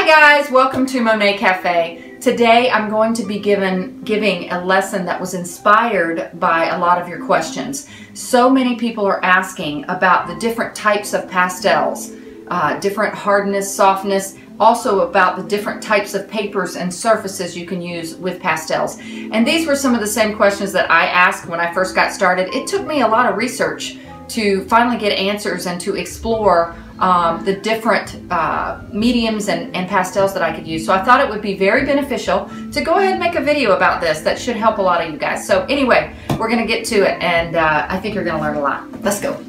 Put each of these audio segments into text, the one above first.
Hi guys, welcome to Monet Cafe. Today I'm going to be given, giving a lesson that was inspired by a lot of your questions. So many people are asking about the different types of pastels, uh, different hardness, softness, also about the different types of papers and surfaces you can use with pastels. And these were some of the same questions that I asked when I first got started. It took me a lot of research to finally get answers and to explore um, the different uh, mediums and, and, pastels that I could use. So I thought it would be very beneficial to go ahead and make a video about this that should help a lot of you guys. So anyway, we're to get to it and uh, I think you're to learn a lot. Let's go.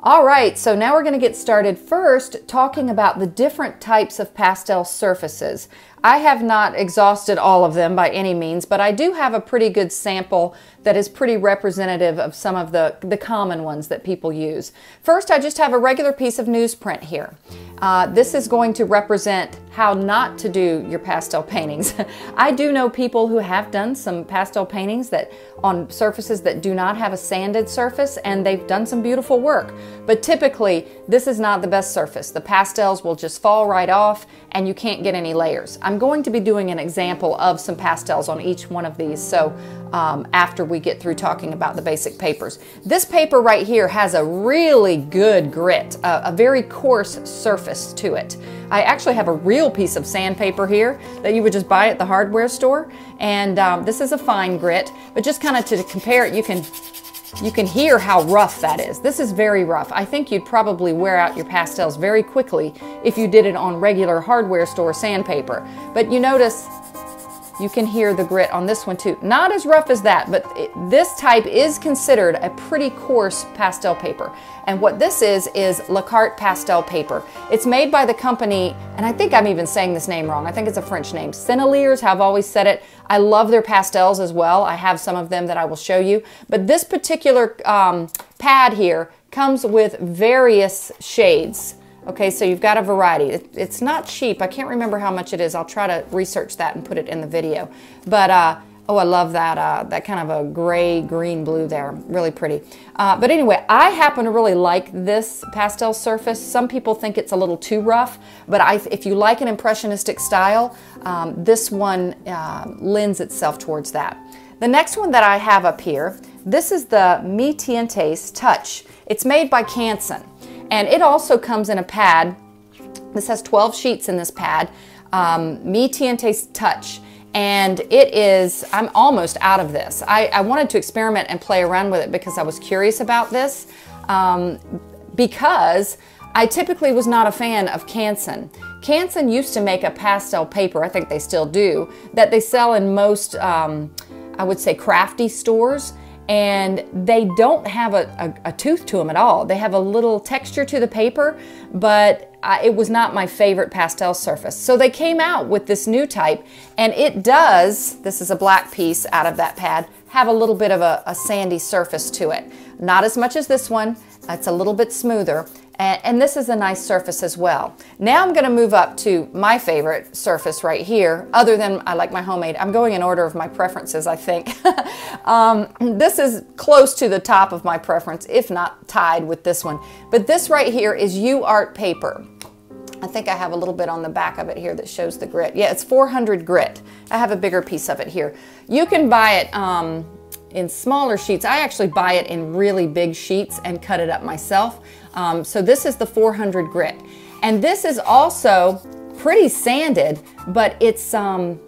All right, so now we're to get started first talking about the different types of pastel surfaces. I have not exhausted all of them by any means, but I do have a pretty good sample that is pretty representative of some of the, the common ones that people use. First, I just have a regular piece of newsprint here. Uh, this is going to represent how not to do your pastel paintings. I do know people who have done some pastel paintings that on surfaces that do not have a sanded surface and they've done some beautiful work. But typically, this is not the best surface. The pastels will just fall right off and you can't get any layers. I'm going to be doing an example of some pastels on each one of these. So um, after we get through talking about the basic papers. This paper right here has a really good grit, a, a very coarse surface to it. I actually have a real piece of sandpaper here that you would just buy at the hardware store. And um, this is a fine grit, but just kind of to compare it, you can you can hear how rough that is. This is very rough. I think you'd probably wear out your pastels very quickly if you did it on regular hardware store sandpaper. But you notice you can hear the grit on this one too. Not as rough as that, but it, this type is considered a pretty coarse pastel paper. And what this is, is La Carte pastel paper. It's made by the company, and I think I'm even saying this name wrong. I think it's a French name. Senneliers have always said it. I love their pastels as well. I have some of them that I will show you. But this particular um, pad here comes with various shades. Okay, so you've got a variety. it's not cheap. I can't remember how much it is. I'll try to research that and put it in the video. But, uh, oh, I love that, uh, that kind of a gray, green, blue there. Really pretty. Uh, but anyway, I happen to really like this pastel surface. Some people think it's a little too rough, but I, if you like an impressionistic style, um, this one uh, lends itself towards that. The next one that I have up here, this is the Mi Tientes Touch. It's made by Canson. And it also comes in a pad. This has 12 sheets in this pad. Um, Mi Tientes Touch. And it is, I'm almost out of this. I, I, wanted to experiment and play around with it because I was curious about this. Um, because I typically was not a fan of Canson. Canson used to make a pastel paper, I think they still do, that they sell in most, um, I would say, crafty stores and they don't have a, a, a, tooth to them at all. They have a little texture to the paper, but I, it was not my favorite pastel surface. So they came out with this new type, and it does, this is a black piece out of that pad, have a little bit of a, a sandy surface to it. Not as much as this one, it's a little bit smoother, and, and this is a nice surface as well. Now I'm gonna move up to my favorite surface right here, other than I like my homemade. I'm going in order of my preferences, I think. um, this is close to the top of my preference, if not tied with this one. But this right here is UArt paper. I think I have a little bit on the back of it here that shows the grit. Yeah, it's 400 grit. I have a bigger piece of it here. You can buy it um, in smaller sheets. I actually buy it in really big sheets and cut it up myself. Um, so this is the 400 grit. And this is also pretty sanded, but it's, um,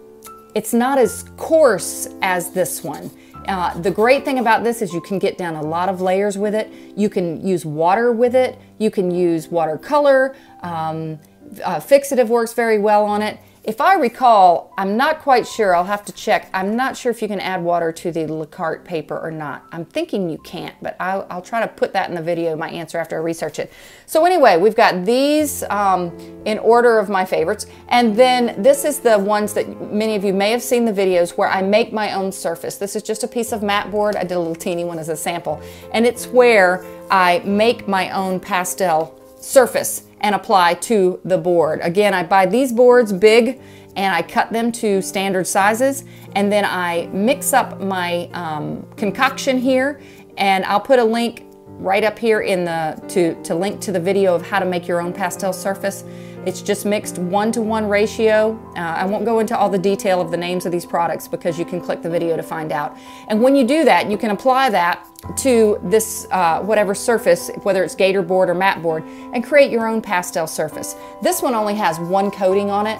it's not as coarse as this one. Uh, the great thing about this is you can get down a lot of layers with it. You can use water with it. You can use watercolor. Um, uh, fixative works very well on it. If I recall, I'm not quite sure, I'll have to check. I'm not sure if you can add water to the La Carte paper or not. I'm thinking you can't, but I'll, I'll try to put that in the video, my answer after I research it. So anyway, we've got these um, in order of my favorites. And then this is the ones that many of you may have seen the videos where I make my own surface. This is just a piece of mat board. I did a little teeny one as a sample. And it's where I make my own pastel surface and apply to the board. Again, I buy these boards big and I cut them to standard sizes and then I mix up my um, concoction here and I'll put a link right up here in the to, to link to the video of how to make your own pastel surface. It's just mixed one to one ratio. Uh, I won't go into all the detail of the names of these products because you can click the video to find out. And when you do that, you can apply that to this uh, whatever surface, whether it's gator board or mat board, and create your own pastel surface. This one only has one coating on it,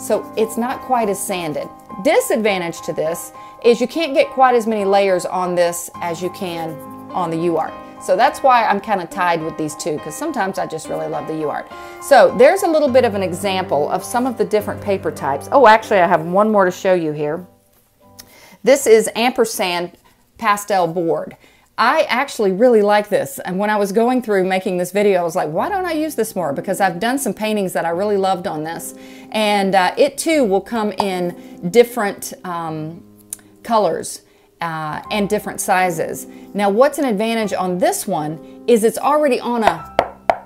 so it's not quite as sanded. Disadvantage to this is you can't get quite as many layers on this as you can on the UArt. So that's why I'm kind of tied with these two because sometimes I just really love the UArt. So there's a little bit of an example of some of the different paper types. Oh, actually I have one more to show you here. This is ampersand pastel board. I actually really like this. And when I was going through making this video, I was like, why don't I use this more? Because I've done some paintings that I really loved on this. And uh, it too will come in different um, colors uh, and different sizes. Now, what's an advantage on this one is it's already on a,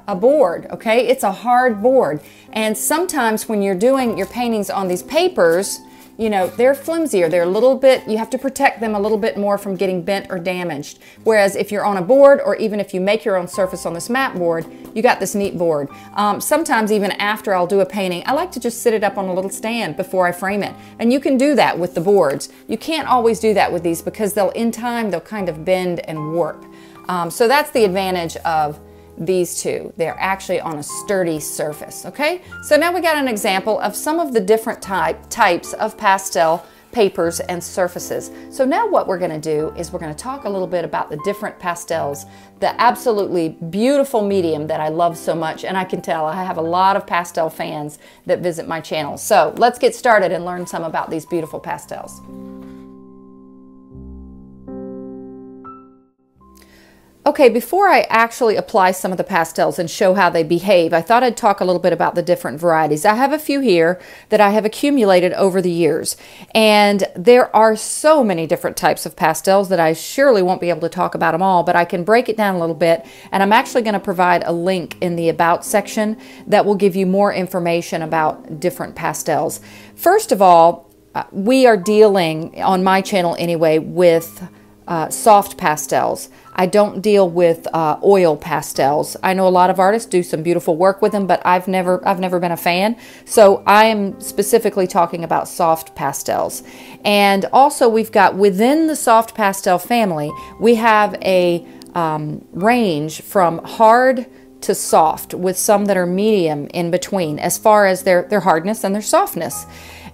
a board, okay? It's a hard board. And sometimes when you're doing your paintings on these papers, you know, they're flimsier. They're a little bit, you have to protect them a little bit more from getting bent or damaged. Whereas if you're on a board or even if you make your own surface on this mat board, you got this neat board. Um, sometimes even after I'll do a painting, I like to just sit it up on a little stand before I frame it. And you can do that with the boards. You can't always do that with these because they'll, in time, they'll kind of bend and warp. Um, so that's the advantage of these two. They're actually on a sturdy surface, okay? So now we got an example of some of the different type, types of pastel papers and surfaces. So now what we're gonna do is we're gonna talk a little bit about the different pastels, the absolutely beautiful medium that I love so much, and I can tell I have a lot of pastel fans that visit my channel. So let's get started and learn some about these beautiful pastels. Okay, before I actually apply some of the pastels and show how they behave, I thought I'd talk a little bit about the different varieties. I have a few here that I have accumulated over the years, and there are so many different types of pastels that I surely won't be able to talk about them all, but I can break it down a little bit, and I'm actually going to provide a link in the About section that will give you more information about different pastels. First of all, uh, we are dealing, on my channel anyway, with uh, soft pastels. I don't deal with uh, oil pastels. I know a lot of artists do some beautiful work with them, but I've never I've never been a fan. So I am specifically talking about soft pastels. And also we've got within the soft pastel family, we have a um, range from hard to soft with some that are medium in between as far as their, their hardness and their softness.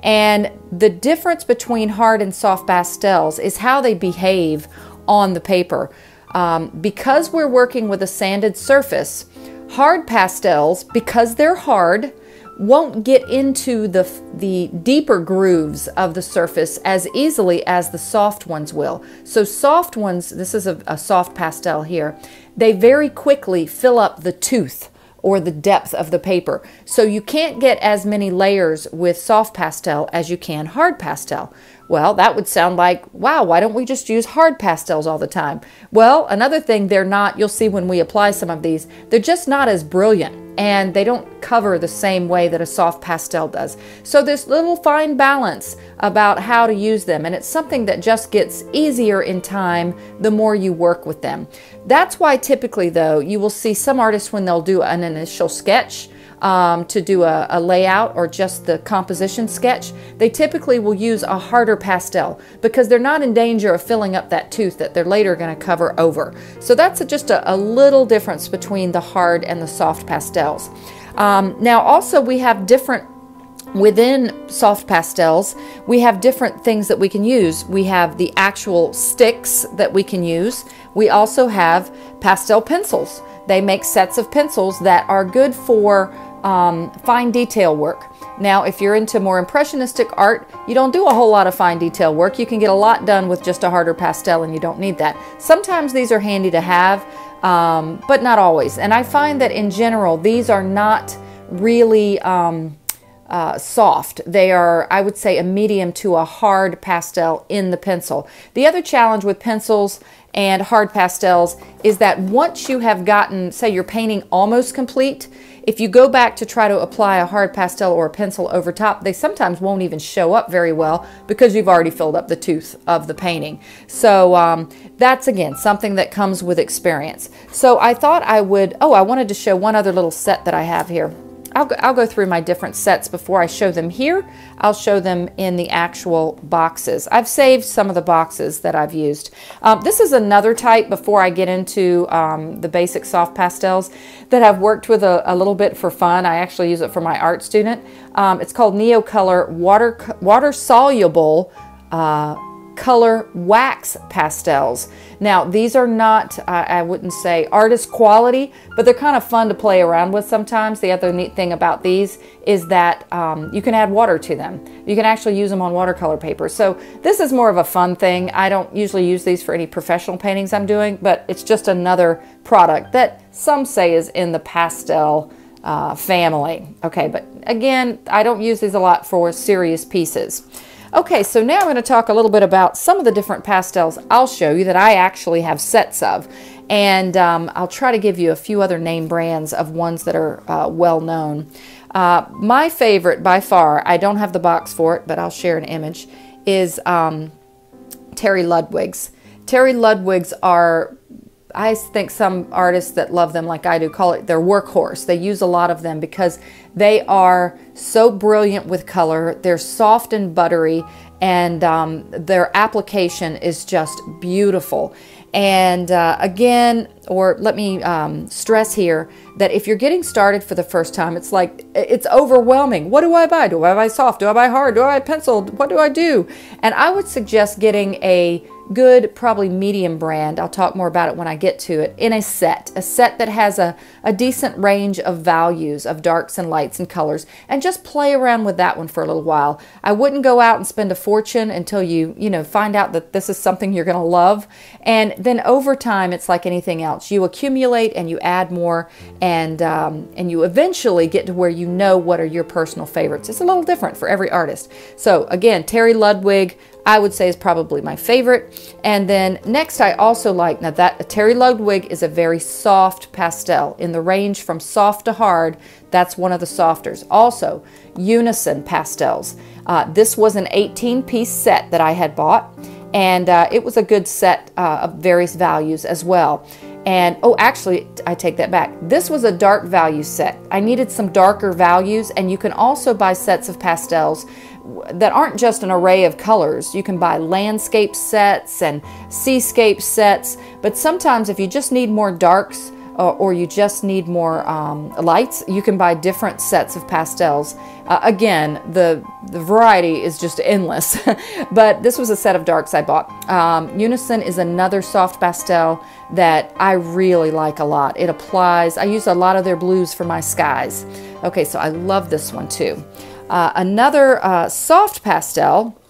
And the difference between hard and soft pastels is how they behave on the paper. Um, because we're working with a sanded surface, hard pastels, because they're hard, won't get into the, the deeper grooves of the surface as easily as the soft ones will. So soft ones, this is a, a soft pastel here, they very quickly fill up the tooth or the depth of the paper. So you can't get as many layers with soft pastel as you can hard pastel. Well, that would sound like, wow, why don't we just use hard pastels all the time? Well, another thing, they're not, you'll see when we apply some of these, they're just not as brilliant and they don't cover the same way that a soft pastel does. So this little fine balance about how to use them and it's something that just gets easier in time the more you work with them. That's why typically though, you will see some artists when they'll do an initial sketch, um, to do a, a, layout or just the composition sketch, they typically will use a harder pastel because they're not in danger of filling up that tooth that they're later going to cover over. So that's a, just a, a, little difference between the hard and the soft pastels. Um, now also we have different Within soft pastels, we have different things that we can use. We have the actual sticks that we can use. We also have pastel pencils. They make sets of pencils that are good for um, fine detail work. Now, if you're into more impressionistic art, you don't do a whole lot of fine detail work. You can get a lot done with just a harder pastel and you don't need that. Sometimes these are handy to have, um, but not always. And I find that in general, these are not really um, uh, soft. They are, I would say, a medium to a hard pastel in the pencil. The other challenge with pencils and hard pastels is that once you have gotten, say, your painting almost complete, if you go back to try to apply a hard pastel or a pencil over top, they sometimes won't even show up very well because you've already filled up the tooth of the painting. So um, that's again something that comes with experience. So I thought I would, oh, I wanted to show one other little set that I have here. I'll go, I'll go through my different sets before I show them here. I'll show them in the actual boxes. I've saved some of the boxes that I've used. Um, this is another type before I get into um, the basic soft pastels that I've worked with a, a, little bit for fun. I actually use it for my art student. Um, it's called Neocolor Water, water Soluble uh, color wax pastels. Now, these are not, uh, I wouldn't say artist quality, but they're kind of fun to play around with sometimes. The other neat thing about these is that um, you can add water to them. You can actually use them on watercolor paper. So this is more of a fun thing. I don't usually use these for any professional paintings I'm doing, but it's just another product that some say is in the pastel uh, family. Okay, but again, I don't use these a lot for serious pieces. Okay, so now I'm going to talk a little bit about some of the different pastels I'll show you that I actually have sets of. And um, I'll try to give you a few other name brands of ones that are uh, well known. Uh, my favorite by far, I don't have the box for it, but I'll share an image, is um, Terry Ludwig's. Terry Ludwig's are I think some artists that love them, like I do, call it their workhorse. They use a lot of them because they are so brilliant with color. They're soft and buttery, and um, their application is just beautiful. And uh, again, or let me um, stress here that if you're getting started for the first time, it's like it's overwhelming. What do I buy? Do I buy soft? Do I buy hard? Do I buy penciled? What do I do? And I would suggest getting a good, probably medium brand. I'll talk more about it when I get to it. In a set, a set that has a, a decent range of values of darks and lights and colors, and just play around with that one for a little while. I wouldn't go out and spend a fortune until you, you know, find out that this is something you're going to love. And then over time, it's like anything else. You accumulate and you add more, and um, and you eventually get to where you know what are your personal favorites. It's a little different for every artist. So again, Terry Ludwig, I would say is probably my favorite. And then next I also like, now that Terry Ludwig is a very soft pastel in the range from soft to hard. That's one of the softers. Also, Unison pastels. Uh, this was an 18 piece set that I had bought and uh, it was a good set uh, of various values as well. And oh, actually, I take that back. This was a dark value set. I needed some darker values, and you can also buy sets of pastels that aren't just an array of colors. You can buy landscape sets and seascape sets, but sometimes if you just need more darks uh, or you just need more um, lights, you can buy different sets of pastels. Uh, again, the, the variety is just endless, but this was a set of darks I bought. Um, Unison is another soft pastel that I really like a lot. It applies, I use a lot of their blues for my skies. Okay, so I love this one too. Uh, another uh, soft pastel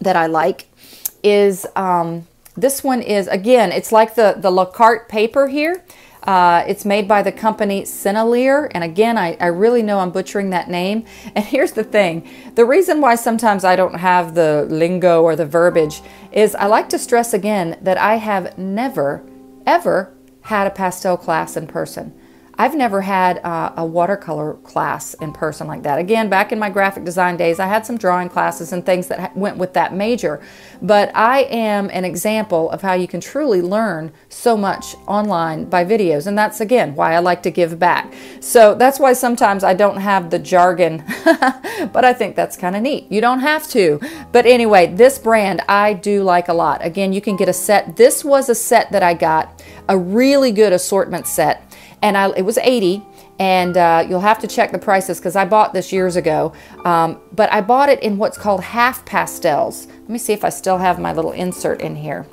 that I like is, um, this one is, again, it's like the, the La Carte paper here. Uh, it's made by the company Sennelier, and again, I, I, really know I'm butchering that name. And here's the thing, the reason why sometimes I don't have the lingo or the verbiage is I like to stress again that I have never, ever had a pastel class in person. I've never had uh, a watercolor class in person like that. Again, back in my graphic design days, I had some drawing classes and things that went with that major. But I am an example of how you can truly learn so much online by videos. And that's, again, why I like to give back. So that's why sometimes I don't have the jargon, but I think that's kind of neat. You don't have to. But anyway, this brand I do like a lot. Again, you can get a set. This was a set that I got, a really good assortment set and I, it was 80 and uh, you'll have to check the prices because I bought this years ago. Um, but I bought it in what's called half pastels. Let me see if I still have my little insert in here.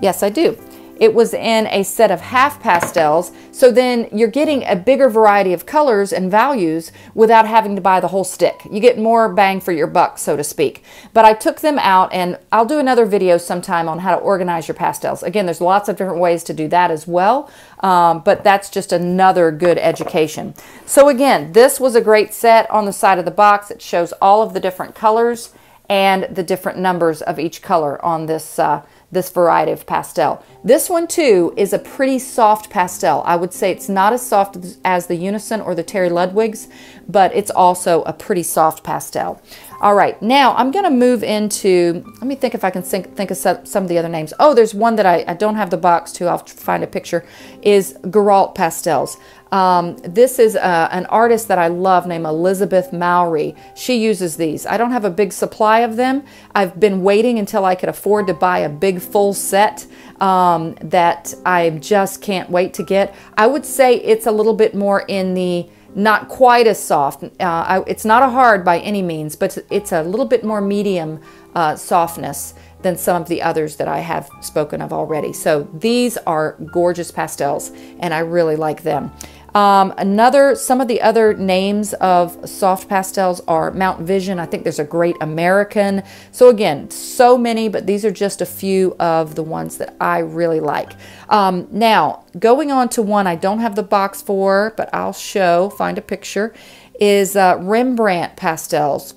Yes, I do. It was in a set of half pastels, so then you're getting a bigger variety of colors and values without having to buy the whole stick. You get more bang for your buck, so to speak. But I took them out, and I'll do another video sometime on how to organize your pastels. Again, there's lots of different ways to do that as well, um, but that's just another good education. So again, this was a great set on the side of the box. It shows all of the different colors and the different numbers of each color on this uh, this variety of pastel. This one too is a pretty soft pastel. I would say it's not as soft as the Unison or the Terry Ludwig's, but it's also a pretty soft pastel. All right, now I'm going to move into, let me think if I can think, think of some, some, of the other names. Oh, there's one that I, I don't have the box to, I'll find a picture, is Girault Pastels. Um, this is uh, an artist that I love named Elizabeth Mowry. She uses these. I don't have a big supply of them. I've been waiting until I could afford to buy a big full set um, that I just can't wait to get. I would say it's a little bit more in the not quite as soft. Uh, I, it's not a hard by any means, but it's a little bit more medium uh, softness than some of the others that I have spoken of already. So these are gorgeous pastels and I really like them. Um, another, some of the other names of soft pastels are Mount Vision. I think there's a Great American. So again, so many, but these are just a few of the ones that I really like. Um, now, going on to one I don't have the box for, but I'll show, find a picture, is uh, Rembrandt pastels.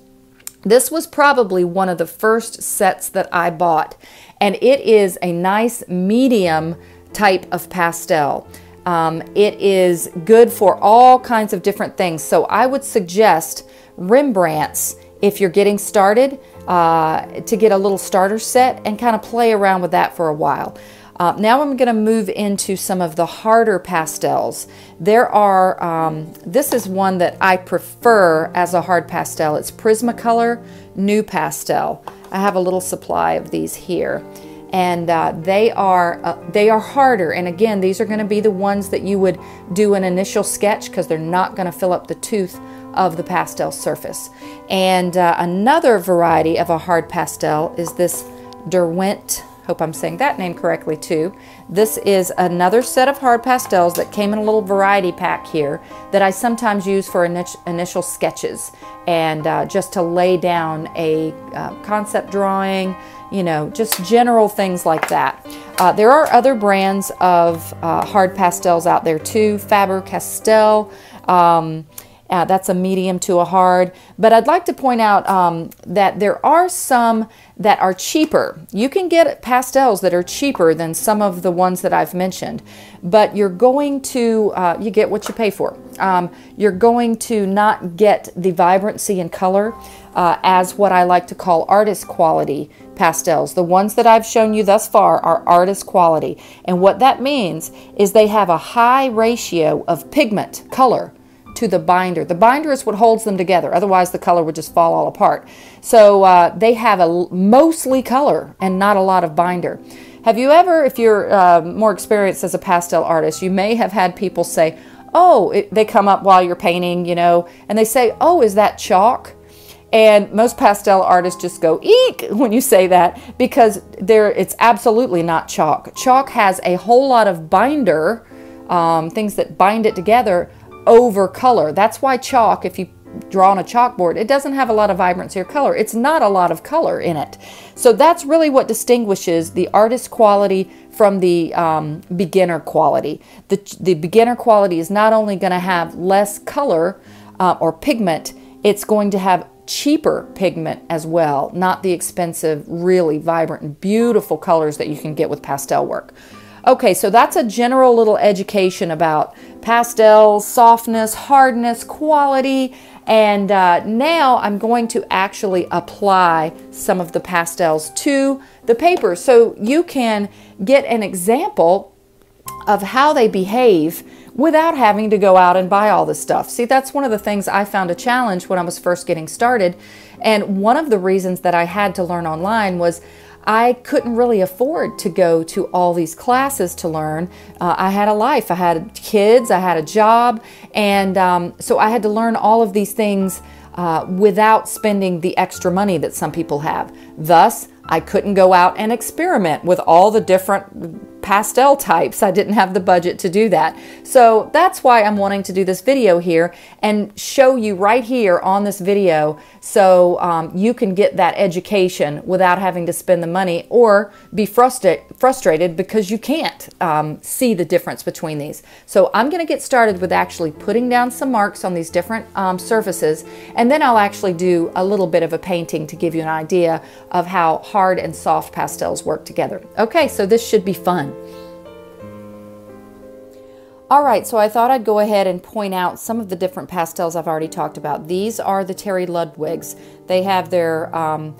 This was probably one of the first sets that I bought, and it is a nice medium type of pastel. Um, it is good for all kinds of different things. So I would suggest Rembrandt's if you're getting started uh, to get a little starter set and kind of play around with that for a while. Uh, now I'm going to move into some of the harder pastels. There are, um, this is one that I prefer as a hard pastel. It's Prismacolor NuPastel. I have a little supply of these here and uh, they are uh, they are harder. And again these are going to be the ones that you would do an initial sketch because they're not going to fill up the tooth of the pastel surface. And uh, another variety of a hard pastel is this Derwent hope I'm saying that name correctly too this is another set of hard pastels that came in a little variety pack here that I sometimes use for initial sketches and uh, just to lay down a uh, concept drawing you know, just general things like that. Uh, there are other brands of uh, hard pastels out there too. Faber-Castell, um, uh, that's a medium to a hard. But I'd like to point out um, that there are some that are cheaper. You can get pastels that are cheaper than some of the ones that I've mentioned, but you're going to, uh, you get what you pay for. Um, you're going to not get the vibrancy and color uh, as what I like to call artist quality pastels. The ones that I've shown you thus far are artist quality. And what that means is they have a high ratio of pigment, color, to the binder. The binder is what holds them together. Otherwise, the color would just fall all apart. So uh, they have a mostly color and not a lot of binder. Have you ever, if you're uh, more experienced as a pastel artist, you may have had people say, oh, it, they come up while you're painting, you know, and they say, oh, is that chalk? And most pastel artists just go eek when you say that because there it's absolutely not chalk. Chalk has a whole lot of binder, um, things that bind it together over color. That's why chalk, if you draw on a chalkboard, it doesn't have a lot of vibrancy or color. It's not a lot of color in it. So that's really what distinguishes the artist quality from the um, beginner quality. The, the beginner quality is not only going to have less color uh, or pigment, it's going to have cheaper pigment as well, not the expensive, really vibrant and beautiful colors that you can get with pastel work. Okay, so that's a general little education about pastels, softness, hardness, quality, and uh, now I'm going to actually apply some of the pastels to the paper so you can get an example of how they behave without having to go out and buy all this stuff. See, that's one of the things I found a challenge when I was first getting started. And one of the reasons that I had to learn online was I couldn't really afford to go to all these classes to learn. Uh, I had a life, I had kids, I had a job, and um, so I had to learn all of these things uh, without spending the extra money that some people have. Thus, I couldn't go out and experiment with all the different pastel types. I didn't have the budget to do that. So that's why I'm wanting to do this video here and show you right here on this video so um, you can get that education without having to spend the money or be frustra frustrated because you can't um, see the difference between these. So I'm going to get started with actually putting down some marks on these different um, surfaces and then I'll actually do a little bit of a painting to give you an idea of how hard and soft pastels work together. Okay, so this should be fun. All right, so I thought I'd go ahead and point out some of the different pastels I've already talked about. These are the Terry Ludwigs. They have their um,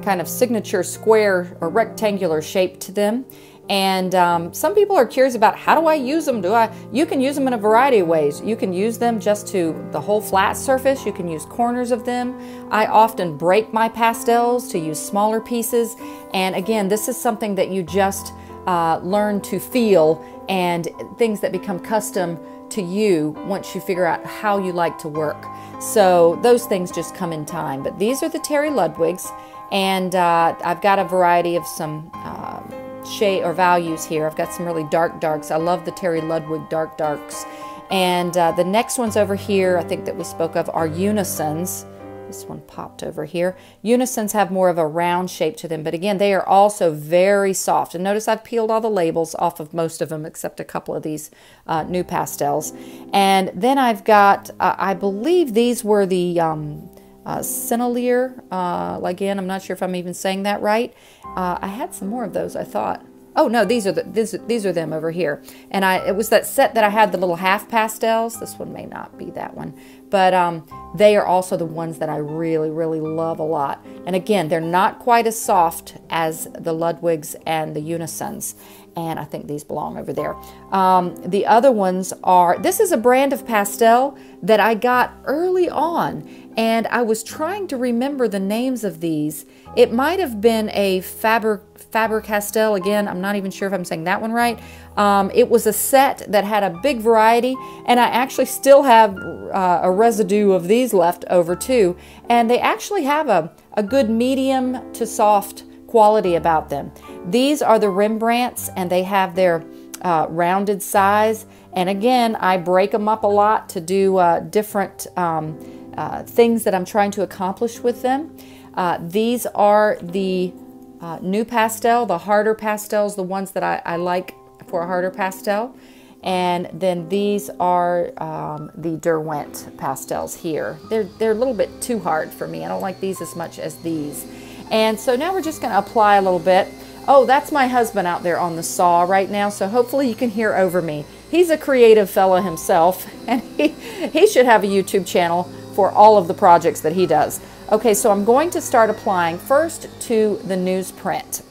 kind of signature square or rectangular shape to them. And um, some people are curious about how do I use them? Do I? You can use them in a variety of ways. You can use them just to the whole flat surface. You can use corners of them. I often break my pastels to use smaller pieces. And again, this is something that you just uh, learn to feel and things that become custom to you once you figure out how you like to work. So those things just come in time. But these are the Terry Ludwigs, and uh, I've got a variety of some uh, shade or values here. I've got some really dark darks. I love the Terry Ludwig dark darks. And uh, the next ones over here, I think that we spoke of, are unisons. This one popped over here. Unisons have more of a round shape to them, but again, they are also very soft. And notice I've peeled all the labels off of most of them, except a couple of these uh, pastels. And then I've got, uh, I believe these were the um, uh, Sennelier. Uh, again, I'm not sure if I'm even saying that right. Uh, I had some more of those, I thought. Oh no, these are the these, these are them over here. And I it was that set that I had the little half pastels. This one may not be that one, but um, they are also the ones that I really really love a lot. And again, they're not quite as soft as the Ludwigs and the Unisons. And I think these belong over there. Um, the other ones are, this is a brand of pastel that I got early on. And I was trying to remember the names of these. It might have been a Faber Faber Castell. Again, I'm not even sure if I'm saying that one right. Um, it was a set that had a big variety, and I actually still have uh, a residue of these left over too. And they actually have a, a good medium to soft quality about them. These are the Rembrandts, and they have their uh, rounded size. And again, I break them up a lot to do uh, different um, uh, things that I'm trying to accomplish with them. Uh, these are the uh, pastel, the harder pastels, the ones that I, I, like for a harder pastel. And then these are um, the Derwent pastels here. They're, they're a little bit too hard for me. I don't like these as much as these. And so now we're just going to apply a little bit. Oh, that's my husband out there on the saw right now, so hopefully you can hear over me. He's a creative fellow himself, and he, he should have a YouTube channel for all of the projects that he does. Okay, so I'm going to start applying first to the newsprint.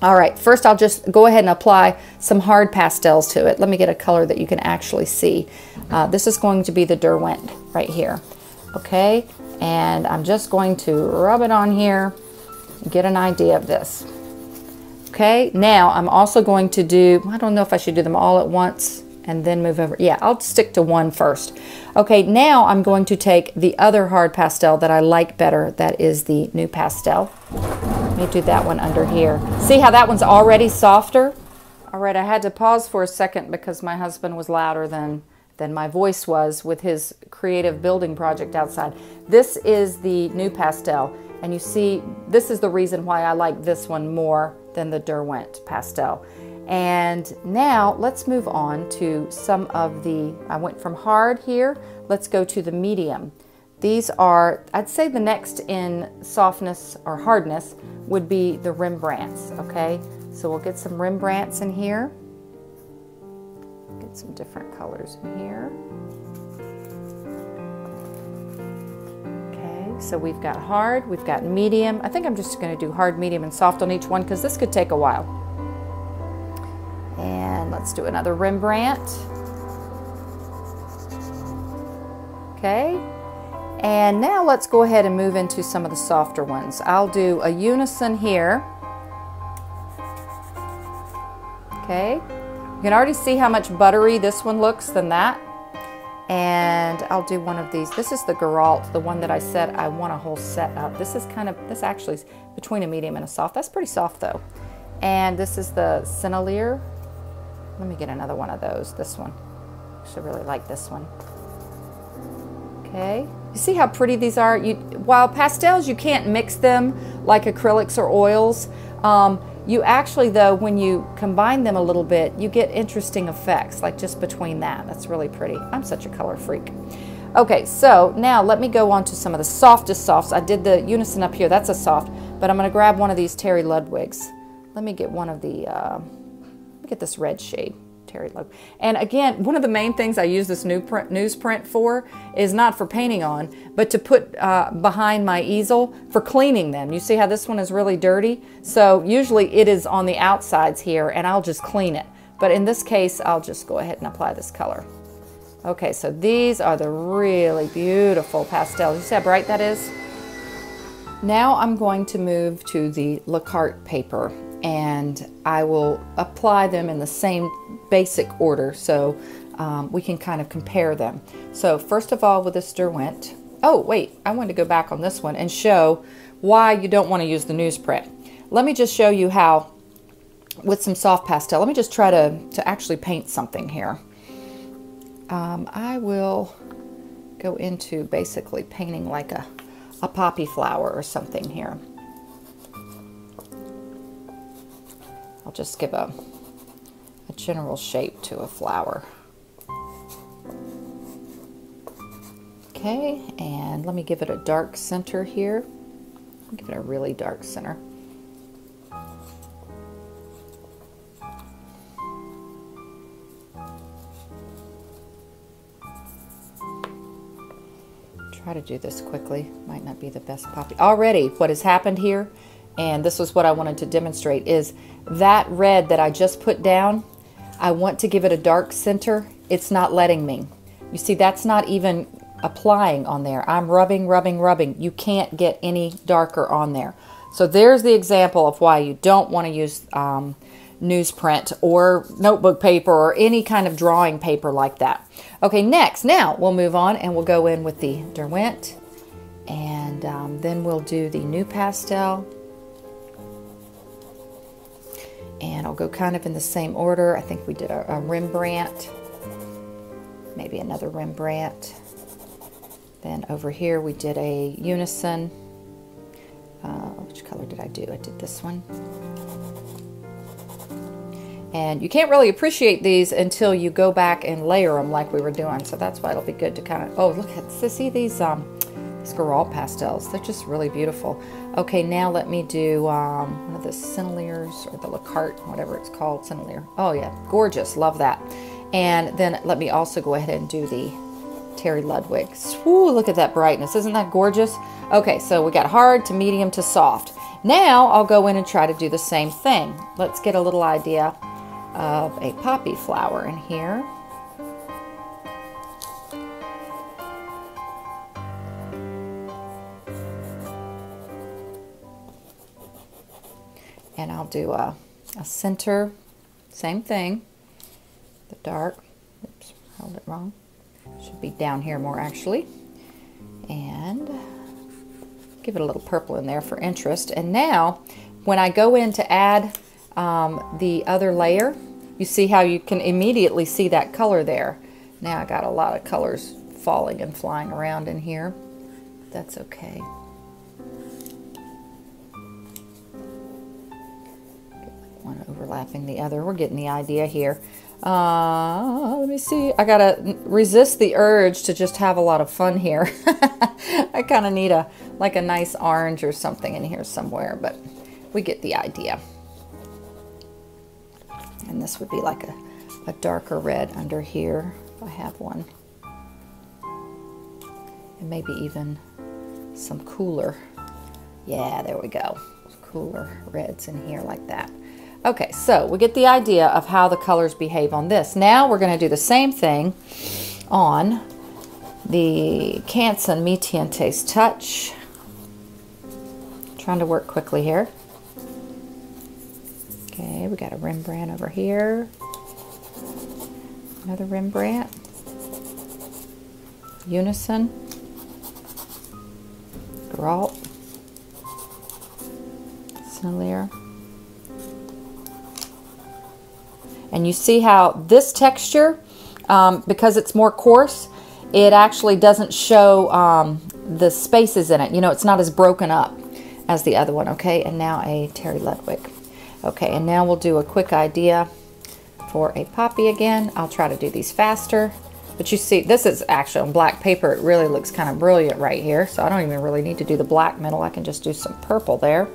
All right, first I'll just go ahead and apply some hard pastels to it. Let me get a color that you can actually see. Uh, this is going to be the Derwent right here. Okay, and I'm just going to rub it on here, get an idea of this. Okay, now I'm also going to do, I don't know if I should do them all at once and then move over. Yeah, I'll stick to one first. Okay, now I'm going to take the other hard pastel that I like better. That is the NuPastel. Let me do that one under here. See how that one's already softer? All right, I had to pause for a second because my husband was louder than, than my voice was with his creative building project outside. This is the NuPastel. And you see, this is the reason why I like this one more than the Derwent pastel. And now let's move on to some of the, I went from hard here, let's go to the medium. These are, I'd say the next in softness or hardness would be the Rembrandts, okay? So we'll get some Rembrandts in here. Get some different colors in here. Okay, so we've got hard, we've got medium. I think I'm just gonna do hard, medium, and soft on each one because this could take a while. And let's do another Rembrandt. Okay. And now let's go ahead and move into some of the softer ones. I'll do a unison here. Okay. You can already see how much buttery this one looks than that. And I'll do one of these. This is the Girault, the one that I said I want a whole set of. This is kind of, this actually is between a medium and a soft. That's pretty soft though. And this is the Sennelier let me get another one of those. This one. I really like this one. Okay. You see how pretty these are? You, while pastels, you can't mix them like acrylics or oils. Um, you actually, though, when you combine them a little bit, you get interesting effects, like just between that. That's really pretty. I'm such a color freak. Okay, so now let me go on to some of the softest softs. I did the Unison up here. That's a soft, but I'm going to grab one of these Terry Ludwigs. Let me get one of the, uh, get this red shade. Terry Ludwig. And again, one of the main things I use this new print, newsprint for is not for painting on, but to put uh, behind my easel for cleaning them. You see how this one is really dirty? So usually it is on the outsides here and I'll just clean it. But in this case, I'll just go ahead and apply this color. Okay, so these are the really beautiful pastels. You see how bright that is? Now I'm going to move to the Le Carte paper and I will apply them in the same basic order so um, we can kind of compare them. So first of all with this Derwent, oh wait, I want to go back on this one and show why you don't want to use the newsprint. Let me just show you how with some soft pastel, let me just try to, to actually paint something here um, I will go into basically painting like a, a poppy flower or something here. I'll just give a, a general shape to a flower. Okay, and let me give it a dark center here. Give it a really dark center. try to do this quickly. Might not be the best poppy. Already, what has happened here, and this was what I wanted to demonstrate, is that red that I just put down, I want to give it a dark center. It's not letting me. You see, that's not even applying on there. I'm rubbing, rubbing, rubbing. You can't get any darker on there. So there's the example of why you don't want to use um, newsprint or notebook paper or any kind of drawing paper like that. Okay, next, now we'll move on and we'll go in with the Derwent and um, then we'll do the NuPastel. And I'll go kind of in the same order. I think we did a, a Rembrandt, maybe another Rembrandt. Then over here we did a Unison. Uh, which color did I do? I did this one. And you can't really appreciate these until you go back and layer them like we were doing. So that's why it'll be good to kind of, oh, look at. See these, um, pastels. They're just really beautiful. Okay, now let me do um, one of the Senneliers or the Le Carte, whatever it's called, Sennelier. Oh yeah, gorgeous. Love that. And then let me also go ahead and do the Terry Ludwig. Woo, look at that brightness. Isn't that gorgeous? Okay, so we got hard to medium to soft. Now I'll go in and try to do the same thing. Let's get a little idea of a poppy flower in here. And I'll do a, a center, same thing, the dark, oops, held it wrong, should be down here more actually. And give it a little purple in there for interest. And now, when I go in to add um, the other layer, you see how you can immediately see that color there. Now I got a lot of colors falling and flying around in here. That's okay. One overlapping the other. We're getting the idea here. Uh, let me see. I gotta resist the urge to just have a lot of fun here. I kind of need a like a nice orange or something in here somewhere, but we get the idea. And this would be like a, a darker red under here if I have one. And maybe even some cooler. Yeah, there we go. Cooler reds in here like that. Okay, so we get the idea of how the colors behave on this. Now we're going to do the same thing on the Canson Mi Tiente's Touch. Trying to work quickly here. Okay, we got a Rembrandt over here. Another Rembrandt. Unison. Girault. Sennelier. And you see how this texture, um, because it's more coarse, it actually doesn't show um, the spaces in it. You know, it's not as broken up as the other one, okay? And now a Terry Ludwig. Okay, and now we'll do a quick idea for a poppy again. I'll try to do these faster. But you see, this is actually on black paper. It really looks kind of brilliant right here. So I don't even really need to do the black middle. I can just do some purple there.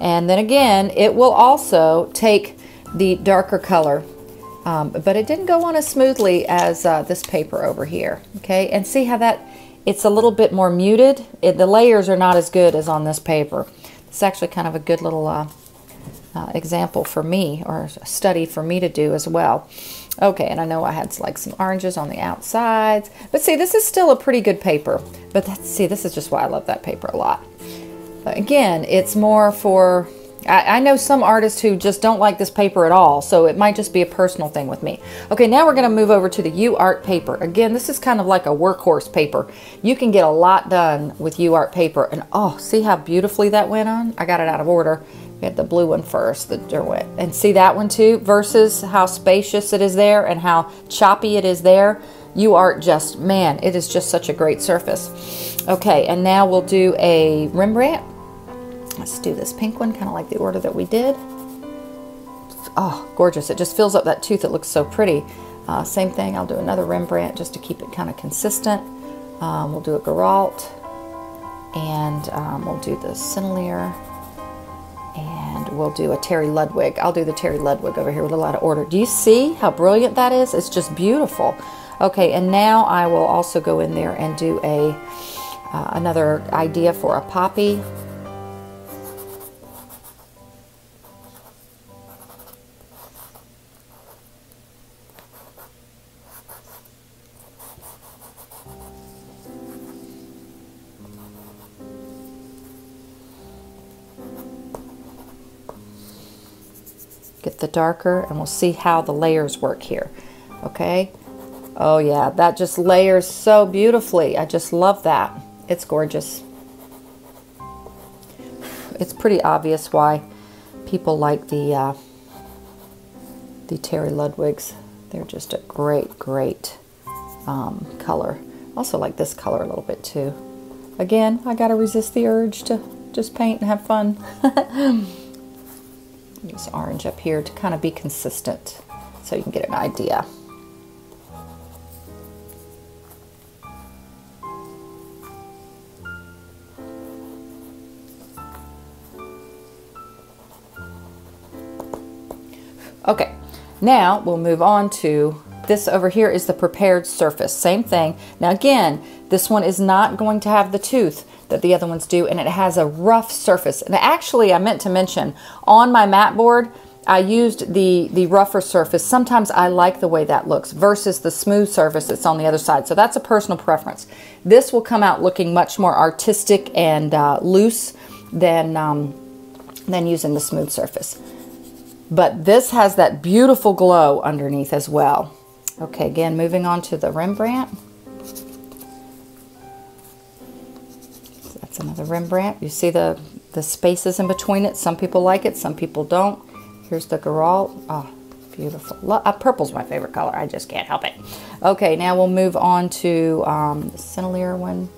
And then again, it will also take the darker color um, but it didn't go on as smoothly as uh, this paper over here. Okay, and see how that, it's a little bit more muted. It, the layers are not as good as on this paper. It's actually kind of a good little uh, uh, example for me or study for me to do as well. Okay, and I know I had like some oranges on the outsides, but see, this is still a pretty good paper. But that's, see, this is just why I love that paper a lot. But again, it's more for I, I, know some artists who just don't like this paper at all, so it might just be a personal thing with me. Okay, now we're going to move over to the UArt paper. Again, this is kind of like a workhorse paper. You can get a lot done with UArt paper, and oh, see how beautifully that went on? I got it out of order. We had the blue one first, the Derwent. And see that one too, versus how spacious it is there and how choppy it is there. UArt just, man, it is just such a great surface. Okay, and now we'll do a Rembrandt. Let's do this pink one, kind of like the order that we did. Oh, gorgeous. It just fills up that tooth. It looks so pretty. Uh, same thing, I'll do another Rembrandt just to keep it kind of consistent. Um, we'll do a Girault, and um, we'll do the Sennelier, and we'll do a Terry Ludwig. I'll do the Terry Ludwig over here with a lot of order. Do you see how brilliant that is? It's just beautiful. Okay, and now I will also go in there and do a uh, another idea for a poppy. Get the darker and we'll see how the layers work here okay? Oh yeah that just layers so beautifully. I just love that. It's gorgeous. It's pretty obvious why people like the uh, the Terry Ludwigs. They're just a great great um, color. Also like this color a little bit too. Again I gotta resist the urge to just paint and have fun use orange up here to kind of be consistent so you can get an idea. Okay, now we'll move on to this over here is the prepared surface. Same thing. Now again, this one is not going to have the tooth that the other ones do, and it has a rough surface. And actually, I meant to mention, on my mat board, I used the, the rougher surface. Sometimes I like the way that looks versus the smooth surface that's on the other side. So that's a personal preference. This will come out looking much more artistic and uh, loose than, um, than using the smooth surface. But this has that beautiful glow underneath as well. Okay, again, moving on to the Rembrandt. That's another Rembrandt. You see the, the spaces in between it. Some people like it, some people don't. Here's the Girault. Oh, beautiful. Uh, purple's my favorite color. I just can't help it. Okay, now we'll move on to um, the Sennelier one.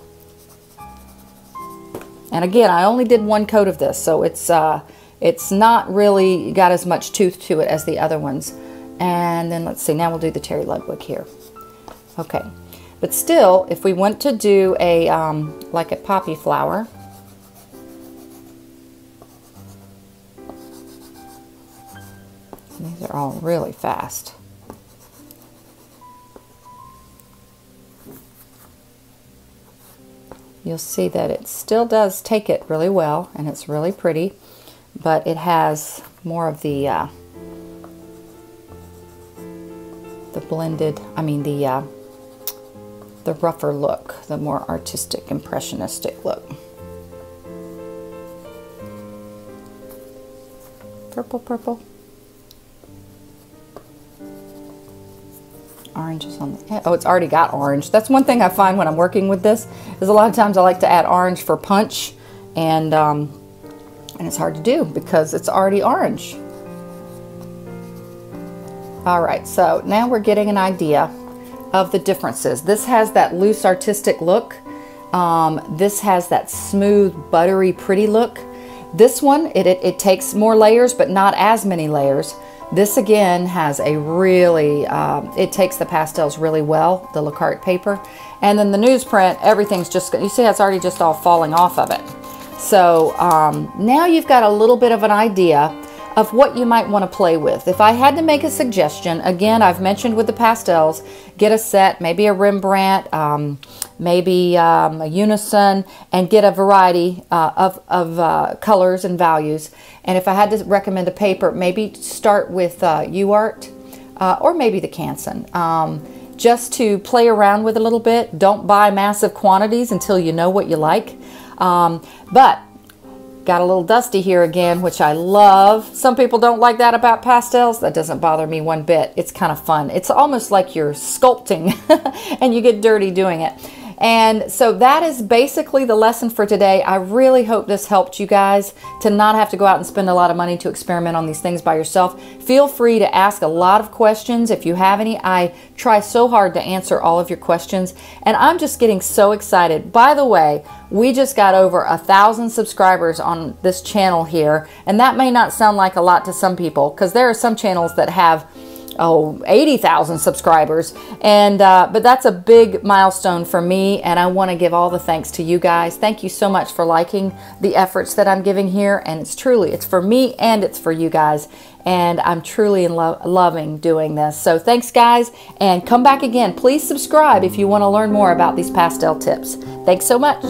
And again, I only did one coat of this, so it's uh, it's not really got as much tooth to it as the other ones. And then let's see, now we'll do the Terry Ludwig here. Okay, but still, if we want to do a, um, like a poppy flower, these are all really fast. You'll see that it still does take it really well, and it's really pretty, but it has more of the, uh, the blended, I mean the uh, the rougher look, the more artistic, impressionistic look. Purple, purple. Orange is on the, oh, it's already got orange. That's one thing I find when I'm working with this, is a lot of times I like to add orange for punch, and, um, and it's hard to do because it's already orange. All right, so now we're getting an idea of the differences. This has that loose artistic look. Um, this has that smooth, buttery, pretty look. This one, it, it, it, takes more layers, but not as many layers. This again has a really, um, it takes the pastels really well, the Lacarte paper. And then the newsprint, everything's just, you see it's already just all falling off of it. So um, now you've got a little bit of an idea of what you might want to play with. If I had to make a suggestion, again, I've mentioned with the pastels, get a set, maybe a Rembrandt, um, maybe um, a Unison, and get a variety uh, of, of uh, colors and values. And if I had to recommend a paper, maybe start with uh, UART uh, or maybe the Canson. Um, just to play around with a little bit. Don't buy massive quantities until you know what you like. Um, but Got a little dusty here again, which I love. Some people don't like that about pastels. That doesn't bother me one bit. It's kind of fun. It's almost like you're sculpting and you get dirty doing it. And so that is basically the lesson for today. I really hope this helped you guys to not have to go out and spend a lot of money to experiment on these things by yourself. Feel free to ask a lot of questions if you have any. I try so hard to answer all of your questions and I'm just getting so excited. By the way, we just got over a thousand subscribers on this channel here and that may not sound like a lot to some people because there are some channels that have oh 80,000 subscribers. And uh, but that's a big milestone for me and I want to give all the thanks to you guys. Thank you so much for liking the efforts that I'm giving here and it's truly it's for me and it's for you guys. And I'm truly in lo loving doing this. So thanks guys and come back again. Please subscribe if you want to learn more about these pastel tips. Thanks so much